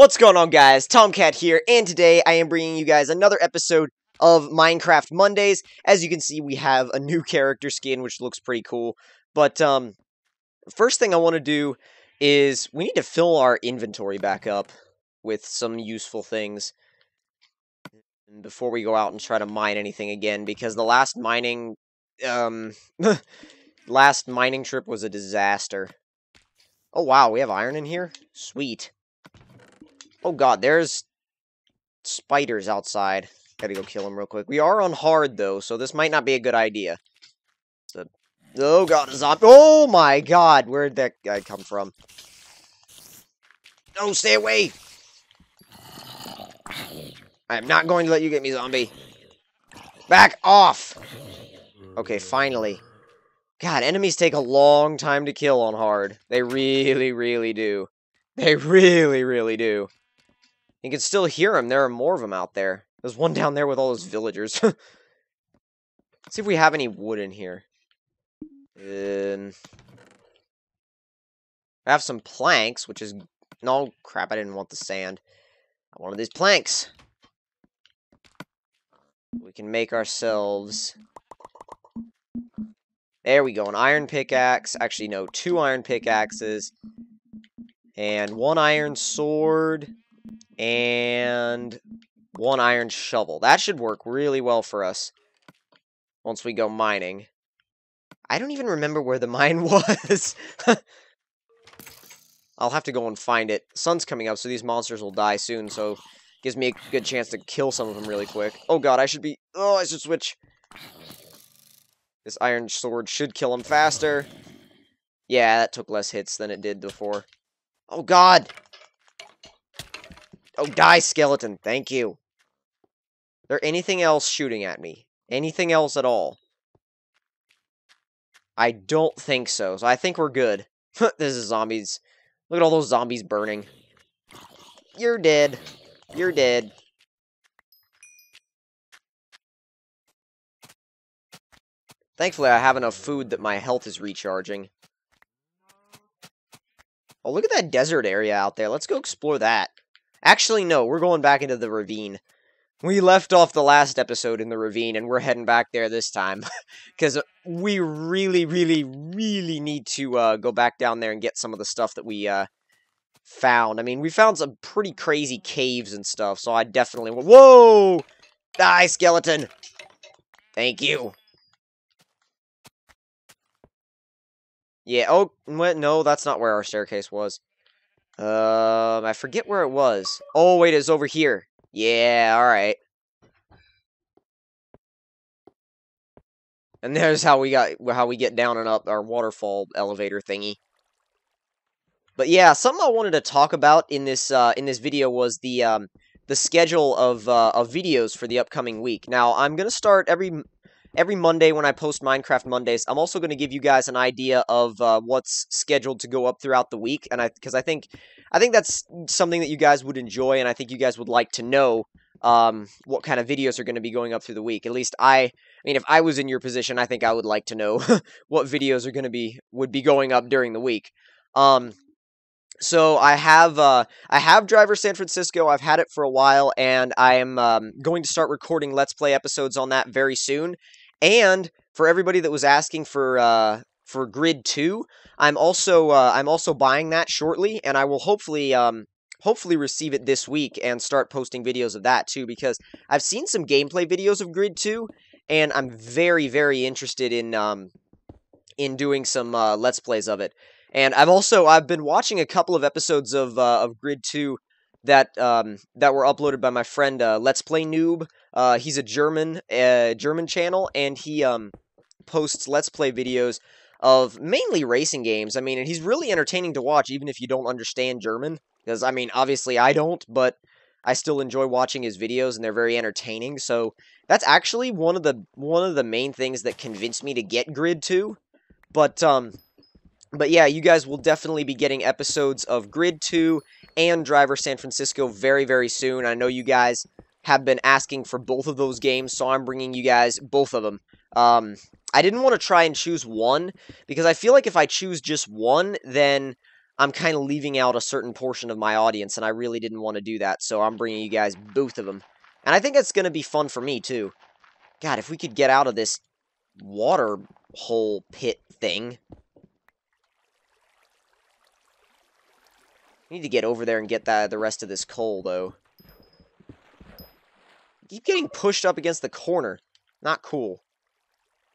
What's going on guys, Tomcat here, and today I am bringing you guys another episode of Minecraft Mondays. As you can see, we have a new character skin, which looks pretty cool. But, um, first thing I want to do is we need to fill our inventory back up with some useful things before we go out and try to mine anything again, because the last mining, um, last mining trip was a disaster. Oh wow, we have iron in here? Sweet. Oh god, there's spiders outside. Gotta go kill them real quick. We are on hard, though, so this might not be a good idea. The, oh god, a zombie. Oh my god, where'd that guy come from? No, stay away! I'm not going to let you get me, zombie. Back off! Okay, finally. God, enemies take a long time to kill on hard. They really, really do. They really, really do. You can still hear them. There are more of them out there. There's one down there with all those villagers. Let's see if we have any wood in here. And I have some planks, which is... No, crap, I didn't want the sand. I wanted these planks. We can make ourselves... There we go, an iron pickaxe. Actually, no, two iron pickaxes. And one iron sword and one iron shovel. That should work really well for us once we go mining. I don't even remember where the mine was. I'll have to go and find it. Sun's coming up, so these monsters will die soon, so gives me a good chance to kill some of them really quick. Oh god, I should be... Oh, I should switch. This iron sword should kill him faster. Yeah, that took less hits than it did before. Oh god! Oh, die, skeleton. Thank you. There anything else shooting at me? Anything else at all? I don't think so. So I think we're good. this is zombies. Look at all those zombies burning. You're dead. You're dead. Thankfully, I have enough food that my health is recharging. Oh, look at that desert area out there. Let's go explore that. Actually, no, we're going back into the ravine. We left off the last episode in the ravine, and we're heading back there this time. Because we really, really, really need to uh, go back down there and get some of the stuff that we uh, found. I mean, we found some pretty crazy caves and stuff, so I definitely... Whoa! Die, skeleton! Thank you. Yeah, oh, no, that's not where our staircase was. Um, I forget where it was. Oh, wait, it's over here. Yeah, alright. And there's how we got how we get down and up our waterfall elevator thingy. But yeah, something I wanted to talk about in this uh, in this video was the um, the schedule of uh, of videos for the upcoming week. Now I'm gonna start every every Monday when I post Minecraft Mondays, I'm also going to give you guys an idea of uh, what's scheduled to go up throughout the week, and I because I think I think that's something that you guys would enjoy, and I think you guys would like to know um, what kind of videos are going to be going up through the week. At least I, I mean, if I was in your position, I think I would like to know what videos are going to be would be going up during the week. Um, so I have uh, I have Driver San Francisco. I've had it for a while, and I am um, going to start recording Let's Play episodes on that very soon. And for everybody that was asking for uh, for Grid Two, I'm also uh, I'm also buying that shortly, and I will hopefully um, hopefully receive it this week and start posting videos of that too because I've seen some gameplay videos of Grid 2 and I'm very very interested in um in doing some uh, let's plays of it. And I've also I've been watching a couple of episodes of uh, of Grid 2 that um that were uploaded by my friend uh, Let's Play Noob. Uh, he's a German uh, German channel, and he um, posts Let's Play videos of mainly racing games. I mean, and he's really entertaining to watch, even if you don't understand German. Because I mean, obviously I don't, but I still enjoy watching his videos, and they're very entertaining. So that's actually one of the one of the main things that convinced me to get Grid 2. But um, but yeah, you guys will definitely be getting episodes of Grid 2 and Driver San Francisco very very soon. I know you guys have been asking for both of those games, so I'm bringing you guys both of them. Um, I didn't want to try and choose one, because I feel like if I choose just one, then I'm kind of leaving out a certain portion of my audience, and I really didn't want to do that, so I'm bringing you guys both of them. And I think it's going to be fun for me, too. God, if we could get out of this water hole pit thing. We need to get over there and get that, the rest of this coal, though. Keep getting pushed up against the corner. Not cool.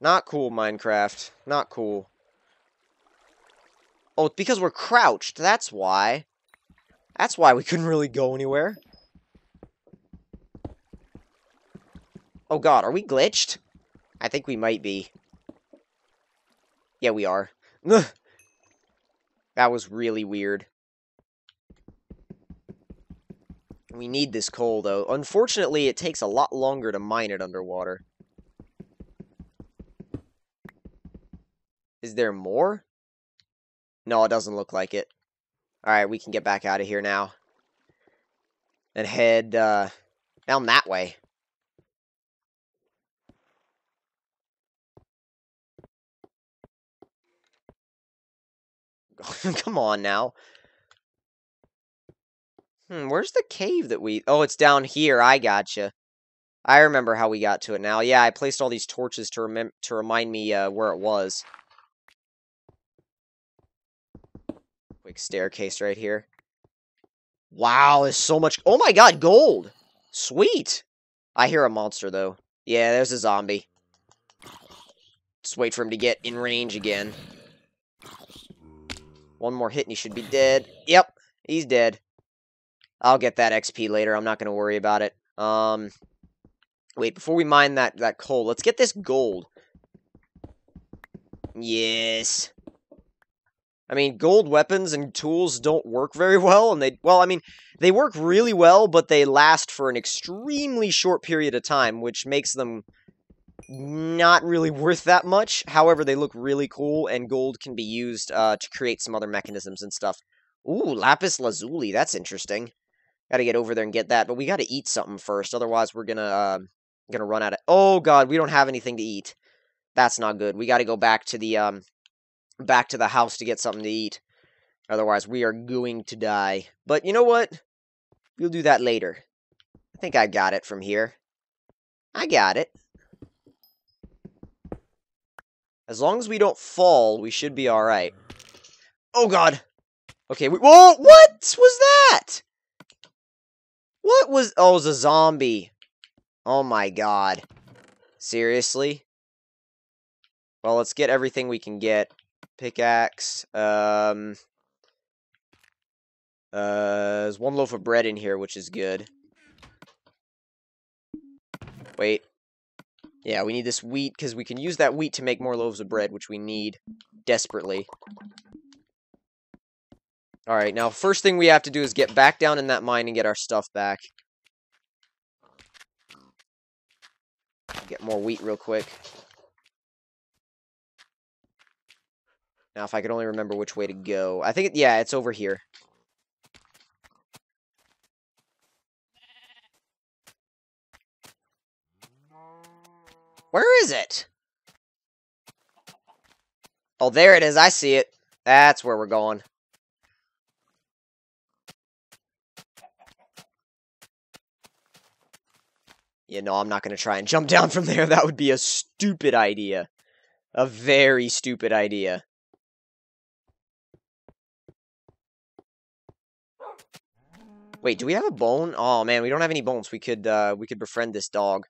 Not cool, Minecraft. Not cool. Oh, it's because we're crouched. That's why. That's why we couldn't really go anywhere. Oh god, are we glitched? I think we might be. Yeah, we are. that was really weird. We need this coal, though. Unfortunately, it takes a lot longer to mine it underwater. Is there more? No, it doesn't look like it. Alright, we can get back out of here now. And head, uh, down that way. Come on now. Hmm, where's the cave that we... Oh, it's down here. I gotcha. I remember how we got to it now. Yeah, I placed all these torches to, rem to remind me uh, where it was. Quick staircase right here. Wow, there's so much... Oh my god, gold! Sweet! I hear a monster, though. Yeah, there's a zombie. Just wait for him to get in range again. One more hit and he should be dead. Yep, he's dead. I'll get that XP later. I'm not going to worry about it. Um, wait, before we mine that, that coal, let's get this gold. Yes. I mean, gold weapons and tools don't work very well, and they, well, I mean, they work really well, but they last for an extremely short period of time, which makes them not really worth that much. However, they look really cool, and gold can be used uh, to create some other mechanisms and stuff. Ooh, lapis lazuli, that's interesting. Gotta get over there and get that, but we gotta eat something first, otherwise we're gonna, uh, gonna run out of- Oh god, we don't have anything to eat. That's not good. We gotta go back to the, um, back to the house to get something to eat. Otherwise, we are going to die. But you know what? We'll do that later. I think I got it from here. I got it. As long as we don't fall, we should be alright. Oh god! Okay, we- Whoa! What was that? What was- Oh, it was a zombie. Oh my god. Seriously? Well, let's get everything we can get pickaxe. Um, uh, there's one loaf of bread in here, which is good. Wait. Yeah, we need this wheat, because we can use that wheat to make more loaves of bread, which we need desperately. Alright, now first thing we have to do is get back down in that mine and get our stuff back. Get more wheat real quick. Now, if I could only remember which way to go. I think, it, yeah, it's over here. Where is it? Oh, there it is. I see it. That's where we're going. Yeah, know, I'm not going to try and jump down from there. That would be a stupid idea. A very stupid idea. Wait, do we have a bone? Oh man, we don't have any bones. We could uh we could befriend this dog.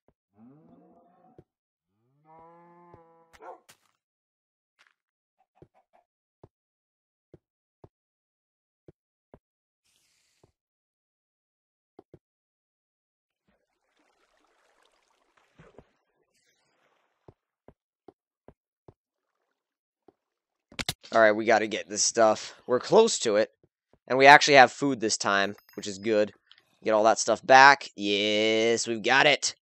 Alright, we gotta get this stuff. We're close to it. And we actually have food this time, which is good. Get all that stuff back. Yes, we've got it.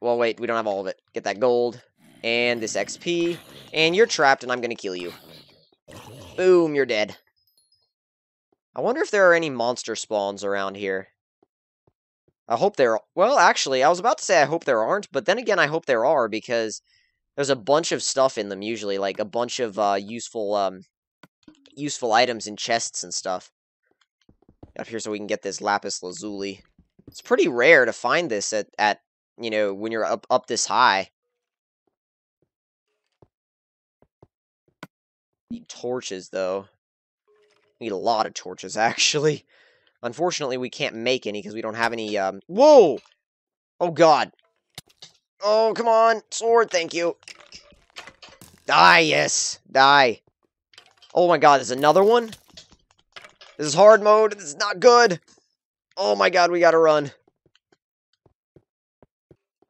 Well, wait, we don't have all of it. Get that gold. And this XP. And you're trapped, and I'm gonna kill you. Boom, you're dead. I wonder if there are any monster spawns around here. I hope there... Are. Well, actually, I was about to say I hope there aren't, but then again, I hope there are, because there's a bunch of stuff in them, usually, like a bunch of uh, useful um, useful items in chests and stuff. Up here so we can get this lapis lazuli. It's pretty rare to find this at, at you know, when you're up, up this high. Need torches, though. Need a lot of torches, actually. Unfortunately, we can't make any because we don't have any, um... Whoa! Oh, God. Oh, come on. Sword, thank you. Die, yes. Die. Oh, my God, there's another one? This is hard mode. This is not good. Oh, my God, we gotta run.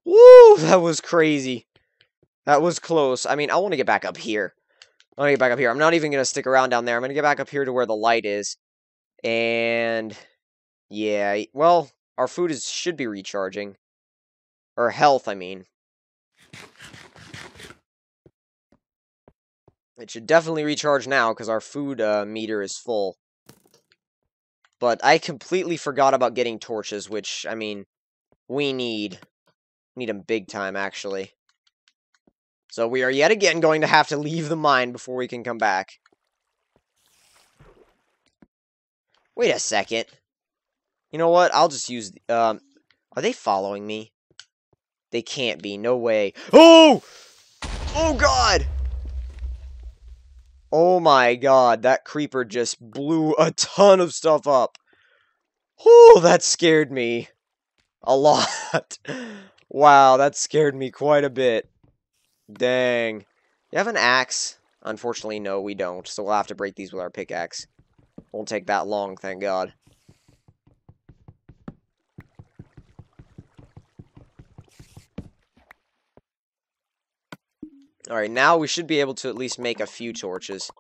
Woo! That was crazy. That was close. I mean, I want to get back up here. I want to get back up here. I'm not even going to stick around down there. I'm going to get back up here to where the light is. And, yeah, well, our food is should be recharging. Or health, I mean. It should definitely recharge now, because our food uh, meter is full. But I completely forgot about getting torches, which, I mean, we need. Need them big time, actually. So we are yet again going to have to leave the mine before we can come back. Wait a second. You know what? I'll just use... Um, are they following me? They can't be. No way. Oh! Oh, God! Oh, my God. That creeper just blew a ton of stuff up. Oh, that scared me. A lot. wow, that scared me quite a bit. Dang. You have an axe? Unfortunately, no, we don't. So we'll have to break these with our pickaxe. Won't take that long, thank God. Alright, now we should be able to at least make a few torches.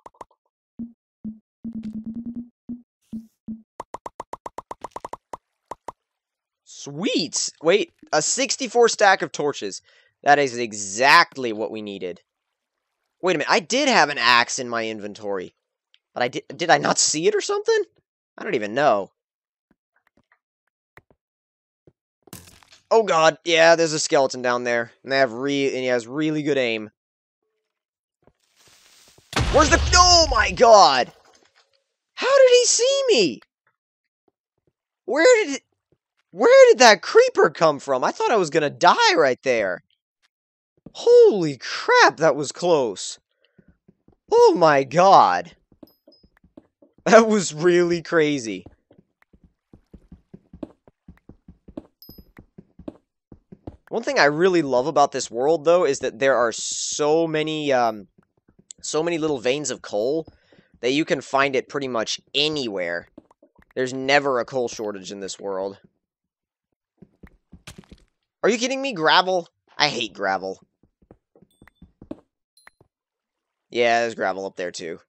Sweet! Wait, a 64 stack of torches. That is exactly what we needed. Wait a minute, I did have an axe in my inventory. But I did did I not see it or something? I don't even know. Oh god, yeah, there's a skeleton down there. And they have re and he has really good aim. Where's the Oh my god! How did he see me? Where did Where did that creeper come from? I thought I was gonna die right there. Holy crap, that was close. Oh my god. That was really crazy. One thing I really love about this world, though, is that there are so many, um, so many little veins of coal that you can find it pretty much anywhere. There's never a coal shortage in this world. Are you kidding me? Gravel? I hate gravel. Yeah, there's gravel up there too.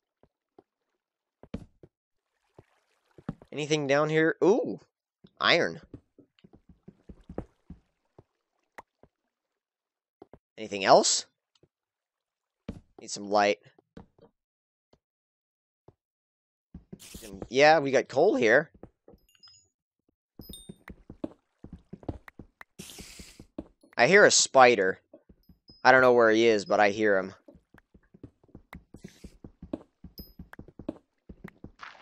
Anything down here? Ooh, iron. Anything else? Need some light. Yeah, we got coal here. I hear a spider. I don't know where he is, but I hear him.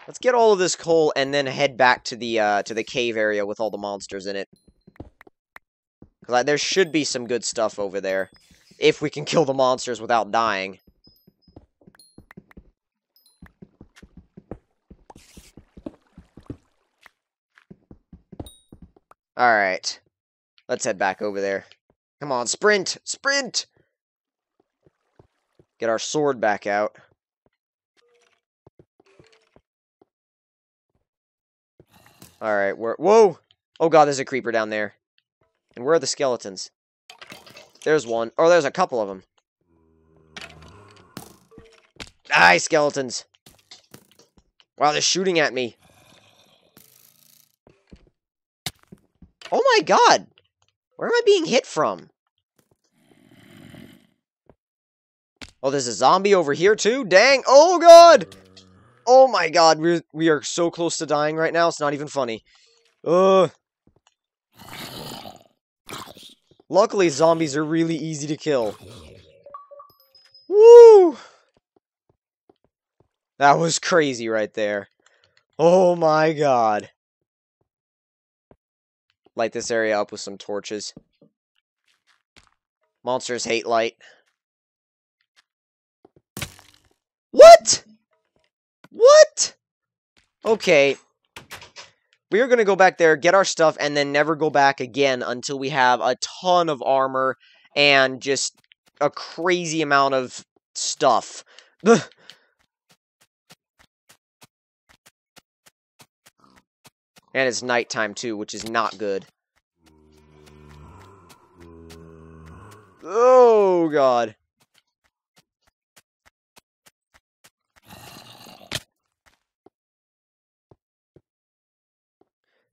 Let's get all of this coal and then head back to the uh, to the cave area with all the monsters in it. Because there should be some good stuff over there. If we can kill the monsters without dying. Alright. Let's head back over there. Come on, sprint! Sprint! Get our sword back out. Alright, where- Whoa! Oh god, there's a creeper down there. And where are the skeletons? There's one. Oh, there's a couple of them. Die, skeletons! Wow, they're shooting at me. Oh my god! Where am I being hit from? Oh, there's a zombie over here too? Dang! Oh god! Oh my god, we're, we are so close to dying right now, it's not even funny. Ugh. Luckily, zombies are really easy to kill. Woo! That was crazy right there. Oh my god. Light this area up with some torches. Monsters hate light. What? What? Okay. We are going to go back there, get our stuff, and then never go back again until we have a ton of armor and just a crazy amount of stuff. And it's nighttime too, which is not good. Oh, God.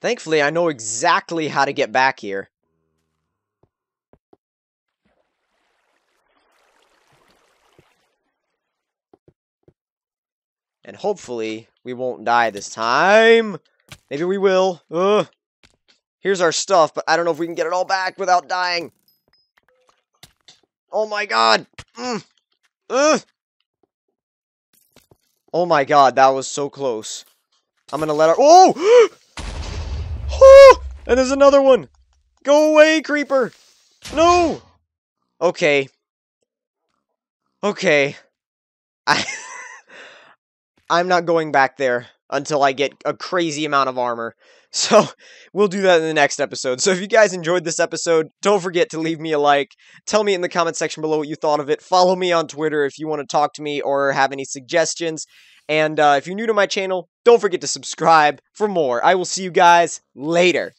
Thankfully, I know exactly how to get back here. And hopefully, we won't die this time. Maybe we will. Ugh. Here's our stuff, but I don't know if we can get it all back without dying. Oh my god! Mm. Ugh. Oh my god, that was so close. I'm gonna let her- Oh! oh! And there's another one! Go away, creeper! No! Okay. Okay. I- I'm not going back there until I get a crazy amount of armor. So, we'll do that in the next episode. So, if you guys enjoyed this episode, don't forget to leave me a like. Tell me in the comment section below what you thought of it. Follow me on Twitter if you want to talk to me or have any suggestions. And uh, if you're new to my channel, don't forget to subscribe for more. I will see you guys later.